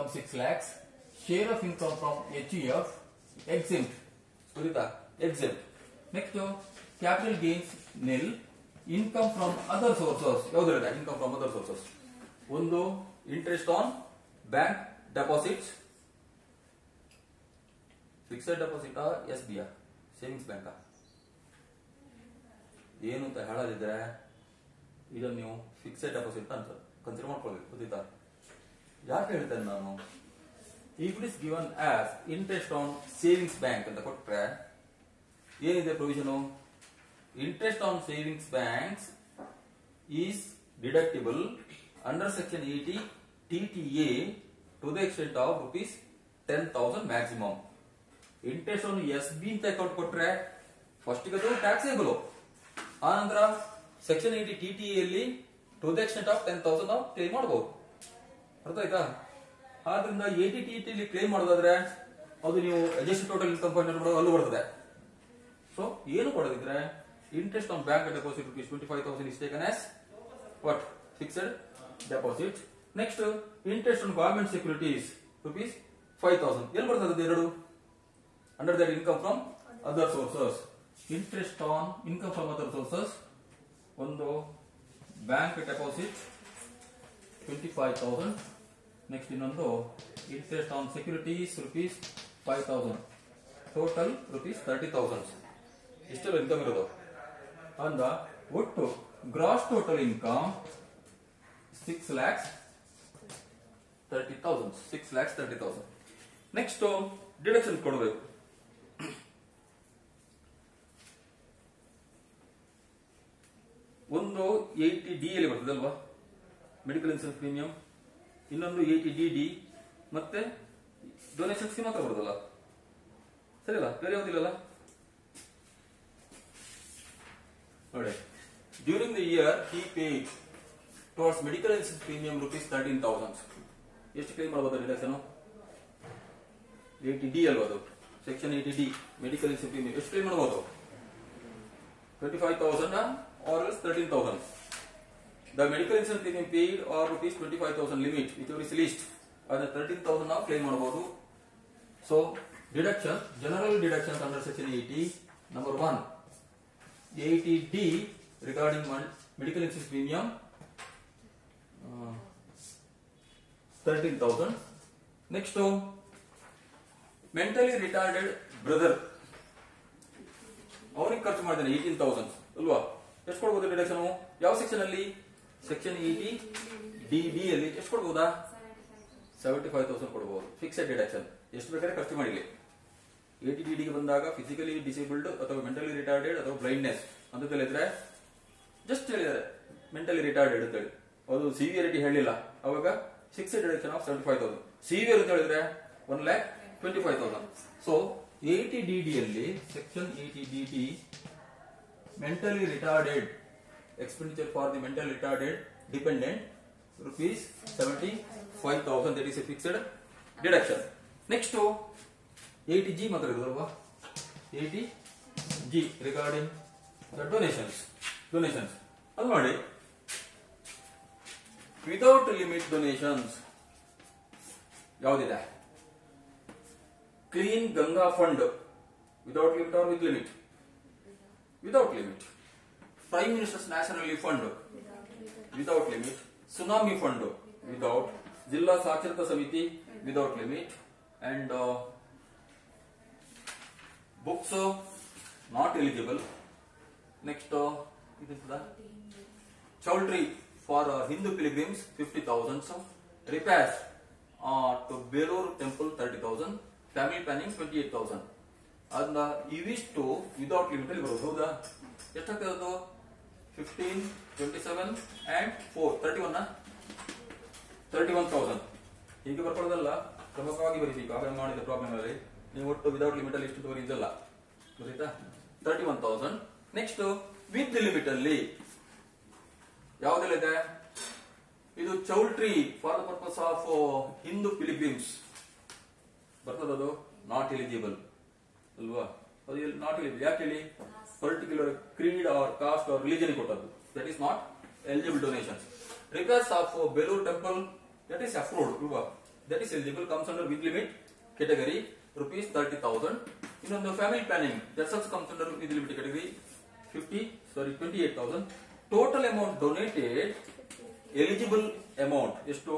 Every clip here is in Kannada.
from 6 lakhs. Share of income from HUF exempt. ಗೊತ್ತಾ exempt. Next, capital gains nil. Income from other sources ಯಾವುದಿರುತ್ತೆ income from other sources ಒಂದು interest on bank deposits fixed deposit S B savings bank ಏನು ಅಂತ ಹೇಳೋದಿದ್ರೆ ಇದನ್ನು ನೀವು ಫಿಕ್ಸೆಡ್ ಡೆಪಾಸಿಟ್ ಅಂತ ಕನ್ಸಿಡರ್ ಮಾಡ್ಕೊಳ್ಬೇಕು ಗೊತ್ತಿತ್ತಾ ಯಾಕೆ ಹೇಳ್ತೇನೆ ನಾನು? If it is given as interest on savings bank ಅಂತ ಕೊಟ್ರೆ, ಏನಿದೆ provision interest on savings banks is deductible under section eighty T T A to the extent of rupees ten thousand maximum interest on S B ಅಂತ ಅಕೌಂಟ್ ಕೊಟ್ರೆ ಫಸ್ಟ್ ಅದು ಟ್ಯಾಕ್ಸೇಬಲ್ ಆನಂತರ ಸೆಕ್ಷನ್ ಏಟಿ ಟಿ ಟಿ ಅಲ್ಲಿ to the extent of ten thousand ನಾವು ಕ್ಲೇಮ್ ಮಾಡಬಹುದು ಅರ್ಥ ಆಯ್ತಾ ಆದ್ರಿಂದ ಎ ಟಿ ಟಿ ಕ್ಲೇಮ್ ಮಾಡೋದಾದ್ರೆ ಅದು ನೀವು ಅಡ್ಜಸ್ಟ್ ಟೋಟಲ್ ಇನ್ಕಮ್ ಫೈನ್ ಮಾಡೋದು ಅಲ್ಲೂ ಬರ್ತದೆ. ಸೊ ಏನು ಕೊಡೋದಿದ್ರೆ interest on bank deposit rupees twenty five thousand is taken as what fixed deposit next interest on government securities rupees five thousand ಎಲ್ಲಿ ಬರ್ತದೆ ಎರಡು? Under that income from other sources interest on income from other sources ಒಂದು bank deposit twenty five thousand next ಇನ್ನೊಂದು interest on securities rupees five thousand total rupees thirty thousand ಇಷ್ಟೆಲ್ಲ ಇನ್ಕಮ್ ಇರೋದು? ಅಂದ ಒಟ್ಟು gross total income six lakhs thirty thousand six lakhs thirty thousand next deduction ಕೊಡಬೇಕು. ಒಂದು ಏಯ್ಟಿ ಡಿ ಅಲ್ಲಿ ಬರ್ತದೆ ಅಲ್ವಾ? ಮೆಡಿಕಲ್ ಇನ್ಸೂರೆನ್ಸ್ ಪ್ರೀಮಿಯಂ ಇನ್ನೊಂದು ಏಯ್ಟಿ ಡಿ ಡಿ ಮತ್ತೆ ಡೊನೇಷನ್ಸ್ ಮಾತ್ರ ಬರುದಲ್ಲ ಸರಿ ಅಲ್ಲ ಬೇರೆ ಯಾವುದಿಲ್ಲಲ್ಲ ನೋಡಿ during the year he pay towards medical insurance premium rupees thirteen thousand ಎಷ್ಟು ಕ್ಲೇಮ್ ಮಾಡಬಹುದು ರಿಡಕ್ಷನ್ ಏಯ್ಟಿ ಡಿ ಅಲ್ವಾ ಅದು? Section eighty D medical insurance premium ಎಷ್ಟು ಕ್ಲೇಮ್ ಮಾಡಬಹುದು twenty five thousand or else thirteen thousand The medical insurance premium paid or rupees 25,000 limit, whichever is least, ಅದನ್ನ 13,000 ನಾವು ಕ್ಲೇಮ್ ಮಾಡಬಹುದು. So deduction general deductions under section eighty number one eighty D regarding medical insurance premium thirteen thousand next mentally retarded brother ಅವ್ರಿಗೆ ಖರ್ಚು ಮಾಡಿದ್ದಾನೆ ಏಯ್ಟೀನ್ ತೌಸಂಡ್ ಅಲ್ವಾ? ಎಷ್ಟು ಕೊಡ್ಬೋದು ಡಿಡಕ್ಷನ್ ಯಾವ ಸೆಕ್ಷನ್ ಅಲ್ಲಿ? ಸೆಕ್ಷನ್ ಇಟಿ ಡಿ ಬಿ ಅಲ್ಲಿ ಎಷ್ಟು ಕೊಡ್ಬೋದಾ? ಸೆವೆಂಟಿ ಫೈವ್ ತೌಸಂಡ್ ಕೊಡ್ಬೋದು. ಫಿಕ್ಸೆಡ್ ಡಿಡಕ್ಷನ್ ಎಷ್ಟು ಬೇಕಾದ್ರೆ ಖರ್ಚು ಮಾಡಿಲಿ ಏಟಿ ಡಿ ಡಿಗೆ ಬಂದಾಗ ಫಿಸಿಕಲಿ ಡಿಸೇಬಲ್ಡ್ ಅಥವಾ ಮೆಂಟಲಿ ರಿಟಾರ್ಡೆಡ್ ಅಥವಾ ಬ್ಲೈಂಡ್ನೆಸ್ ಅಂತ ಹೇಳಿದ್ರೆ ಜಸ್ಟ್ ಹೇಳಿದ್ದಾರೆ. ಮೆಂಟಲಿ ರಿಟಾರ್ಡೆಡ್ ಅಂತ ಹೇಳಿ. ಅದು ಸಿವಿಯರಿಟಿ ಹೇಳಿಲ್ಲ. ಅವಾಗ fixed deduction of seventy five thousand severe ಅಂತ ಹೇಳಿದ್ರೆ one lakh twenty five thousand so eighty D D ಅಲ್ಲಿ section eighty D D mentally retarded expenditure for the mentally retarded dependent rupees 75000 that is a fixed deduction next 80g ಮಾತ್ರ ಇರೋದಲ್ವಾ 80g regarding the donations donations ಅದು ನೋಡಿ ವಿತೌಟ್ ಲಿಮಿಟ್ ಡೊನೇಷನ್ಸ್ ಯಾವುದಿದೆ clean Ganga fund without limit or with limit without limit. Prime Minister's National Relief Fund without limit. Tsunami Fund without. Jilla Sacharata Samiti without limit. And uh, books uh, not eligible. Next, uh, it is the Chowdhury for uh, Hindu pilgrims 50,000. So, repairs uh, to Belur temple 30,000. Family planning 28,000. ಅದನ್ನ ಇವಿಷ್ಟು ವಿದೌಟ್ ಲಿಮಿಟ್ ಅಲ್ಲಿ ಬರೋದು ಹೌದಾ ಎಷ್ಟಾಗ್ತದೆ ಅದು fifteen twenty seven and four thirty one thirty one thousand ಹೀಗೆ ಬರ್ಕೊಳ್ಳೋದಲ್ಲ, ಪ್ರಮುಖವಾಗಿ ಬರೀಬೇಕು. ಆಗ ಮಾಡಿದ ಪ್ರಾಬ್ಲಮ್ ಅಲ್ಲಿ. ನೀವು ಒಟ್ಟು ವಿದೌಟ್ ಲಿಮಿಟ್ ಅಲ್ಲಿ ಇಷ್ಟು ಬರೀದಲ್ಲ ಗೊತ್ತಾಯ್ತಾ thirty one thousand next with limit ಅಲ್ಲಿ. ಯಾವ್ದೆಲ್ಲ ಇದೆ ಇದು choultry for the purpose of Hindu Philippines ಬರ್ತದದು? Not eligible ಅಲ್ವಾ? ಅದು ನಾಟ್ ಎಲಿಜಿಬಲ್ ಯಾಕೆ ಹೇಳಿ? Particular creed or caste or religion ಕೊಟ್ಟದ್ದು that is not eligible donation repairs of Belur temple that is approved ಅಲ್ವಾ that is eligible, comes under with limit category, rupees 30000 ಇನ್ನೊಂದು family planning that's also comes under with limit category 50 sorry 28000 total amount donated eligible amount ಎಷ್ಟು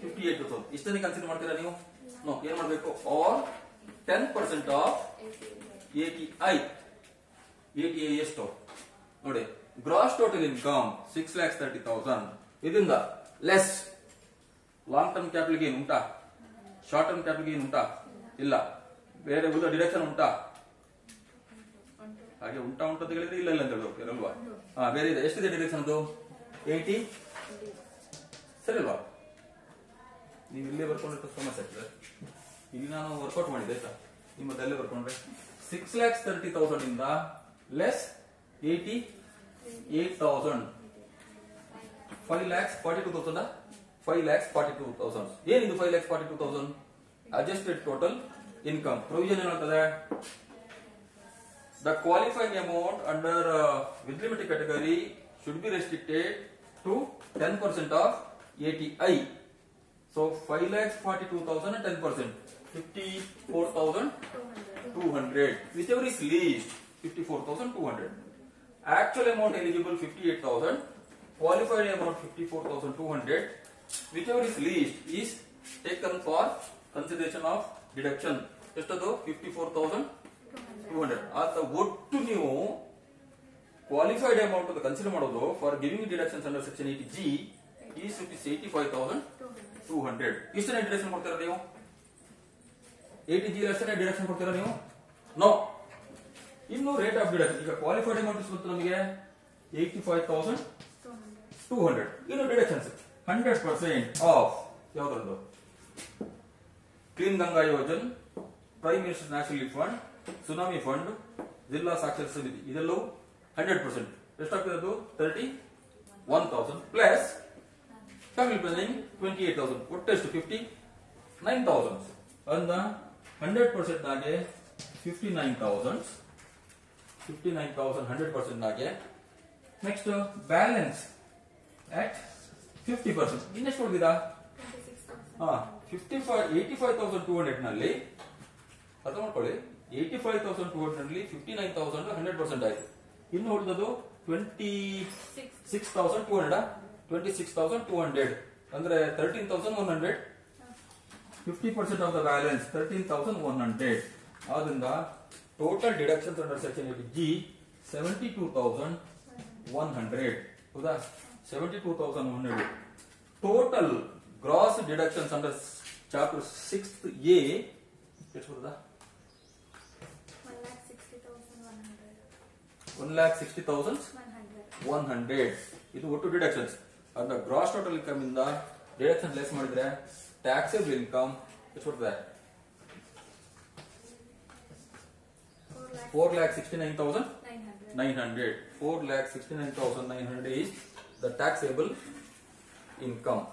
58000 ಇಷ್ಟನ್ನೇ ಕನ್ಸಿಡರ್ ಮಾಡ್ತೀರಾ ನೀವು? ನೋ ಏನ್ ಮಾಡಬೇಕು? ಆರ್ 10% ಆಫ್ ಎಟಿಐ ಎಟಿಐ ಎಷ್ಟು? ನೋಡಿ gross total income six lakhs thirty thousand ಇದರಿಂದ less long term capital gain ಉಂಟಾ? ಶಾರ್ಟ್ ಟರ್ಮ್ ಕ್ಯಾಪಿಟಲ್ ಗೇನ್ ಉಂಟಾ? ಇಲ್ಲ. ಬೇರೆ ಉದ್ದ ಡಿಡಕ್ಷನ್ ಉಂಟಾ? ಹಾಗೆ ಉಂಟಾ ಉಂಟು ಹೇಳಿದ್ರೆ ಇಲ್ಲ ಇಲ್ಲ ಅಂತ ಹೇಳೋಕೆ ಅಲ್ವಾ? ಹಾ, ಬೇರೆ ಇದೆ. ಎಷ್ಟಿದೆ ಡಿಡಕ್ಷನ್ ಅದು? ಏಯ್ಟಿ ಸರಿ ಅಲ್ವಾ? ನೀವು ಇಲ್ಲೇ ಬರ್ಕೊಂಡ್ರೆ ಸಮಸ್ಯೆ ಆಗ್ತದೆ. ಇಲ್ಲಿ ನಾನು ವರ್ಕೌಟ್ ಮಾಡಿದೆ ಆಯ್ತಾ? ನಿಮ್ಮ ಅಲ್ಲೇ ಬರ್ಕೊಂಡ್ರೆ. ಸಿಕ್ಸ್ ಲ್ಯಾಕ್ಸ್ ತರ್ಟಿ ತೌಸಂಡ್ ಇಂದ less eighty eight thousand five lakhs forty two thousand five lakhs forty two thousand ಏನಿದು five lakhs forty two thousand adjusted total income provision ಏನಾಗ್ತದೆ The qualifying amount under uh, with limit category should be restricted to 10% of ATI. So 5 lakhs 42,000 and 10%. 54,200. Whichever is least, 54,200. Actual amount eligible 58,000. Qualified amount 54,200. Whichever is least is taken for consideration of deduction. ಎಷ್ಟದು fifty four thousand two hundred ಆತ ಒಟ್ಟು ನೀವು ಕ್ವಾಲಿಫೈಡ್ ಅಮೌಂಟ್ ಅಂತ ಕನ್ಸಿಡರ್ ಮಾಡೋದು for giving deductions under section eighty G is rupees eighty five thousand two hundred ಇಷ್ಟನೇ ಡಿಡಕ್ಷನ್ ಕೊಡ್ತೀರಾ ನೀವು ಏಟಿ ಜಿ ಅಷ್ಟೇ ಡಿಡಕ್ಷನ್ ಕೊಡ್ತೀರಾ ನೀವು ನೋ ಇನ್ನು ರೇಟ್ ಆಫ್ ಡಿಡಕ್ಷನ್ ಈಗ ಕ್ವಾಲಿಫೈಡ್ ಅಮೌಂಟ್ ಎಷ್ಟು ಬಂತು ನಮಗೆ? Eighty five thousand two hundred ಇನ್ನು deductions hundred percent of ಯಾವ್ದ್ರದ್ದು clean Ganga Yojana prime minister national fund tsunami fund Zilla Sakshara Samiti ಇದೆಲ್ಲವೂ ಹಂಡ್ರೆಡ್ ಪರ್ಸೆಂಟ್ ಎಷ್ಟಾಗ್ತದೆ ಅದು? Thirty one thousand plus family planning twenty eight thousand ಒಟ್ಟೆಷ್ಟು fifty nine thousand ಅಂದ ಹಂಡ್ರೆಡ್ ಪರ್ಸೆಂಟ್ ನಾಗೆ fifty nine thousand fifty nine thousand hundred percent ನಾಗೆ next balance at fifty percent ಇನ್ನೆಷ್ಟು ಉಳಿದಿದಾ ಹಾ fifty five eighty five thousand two ಹಂಡ್ರೆಡ್ನಲ್ಲಿ ಅರ್ಥ ಮಾಡ್ಕೊಳ್ಳಿ eighty five thousand two ಹಂಡ್ರೆಡ್ನಲ್ಲಿ fifty nine thousand hundred percent ಆಯ್ತು. ಇನ್ನು ಉಳಿದದು twenty six thousand two hundred twenty six thousand two hundred ಅಂದ್ರೆ thirteen thousand one hundred fifty percent of the balance thirteen thousand one hundred ಆದ್ರಿಂದ total deductions under eighty G seventy two thousand one hundred ಹೌದಾ? Seventy two thousand one hundred total gross deductions under chapter six A ಎಷ್ಟು ಒನ್ ಹಂಡ್ರೆಡ್ ಇದು ಒಟ್ಟು ಡಿಡಕ್ಷನ್ಸ್ ಅಂದ್ರೆ ಗ್ರಾಸ್ ಟೋಟಲ್ ಇನ್ಕಮ್ ಇಂದ ಡಿಡಕ್ಷನ್ ಲೆಸ್ ಮಾಡಿದ್ರೆ ಟ್ಯಾಕ್ಸೇಬಲ್ ಇನ್ಕಮ್ ಎಷ್ಟು ಬರ್ತದೆ? 4 lakh 69900 4 lakh 69900 is the taxable income.